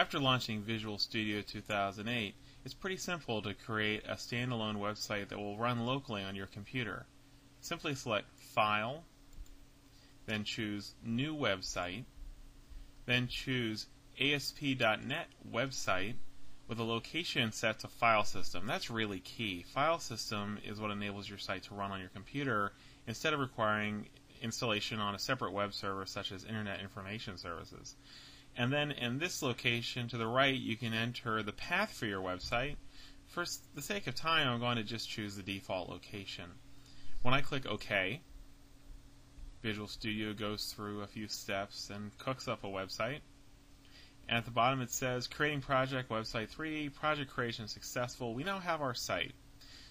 After launching Visual Studio 2008, it's pretty simple to create a standalone website that will run locally on your computer. Simply select File, then choose New Website, then choose ASP.NET Website with a location set to File System. That's really key. File System is what enables your site to run on your computer instead of requiring installation on a separate web server such as Internet Information Services. And then in this location to the right, you can enter the path for your website. For the sake of time, I'm going to just choose the default location. When I click OK, Visual Studio goes through a few steps and cooks up a website. And at the bottom it says creating project website 3, project creation successful. We now have our site.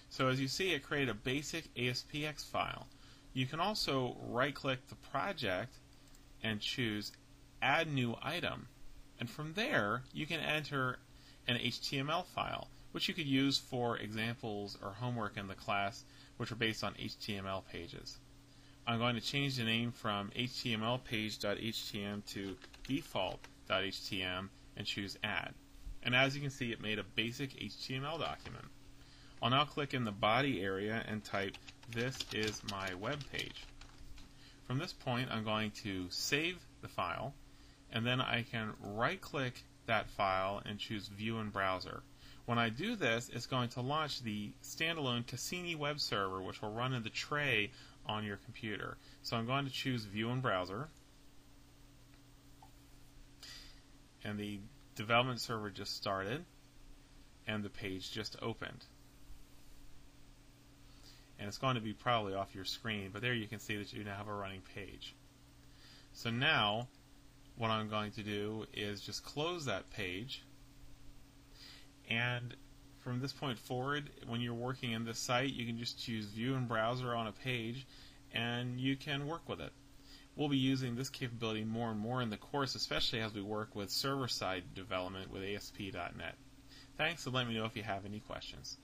So as you see, it created a basic ASPX file. You can also right click the project and choose add new item. And from there, you can enter an HTML file, which you could use for examples or homework in the class, which are based on HTML pages. I'm going to change the name from htmlpage.htm to default.htm and choose add. And as you can see, it made a basic HTML document. I'll now click in the body area and type, this is my web page. From this point, I'm going to save the file and then I can right click that file and choose View in Browser. When I do this, it's going to launch the standalone Cassini web server, which will run in the tray on your computer. So I'm going to choose View in Browser, and the development server just started, and the page just opened. And it's going to be probably off your screen, but there you can see that you now have a running page. So now what I'm going to do is just close that page and from this point forward when you're working in this site you can just choose view in browser on a page and you can work with it. We'll be using this capability more and more in the course especially as we work with server-side development with ASP.NET. Thanks and let me know if you have any questions.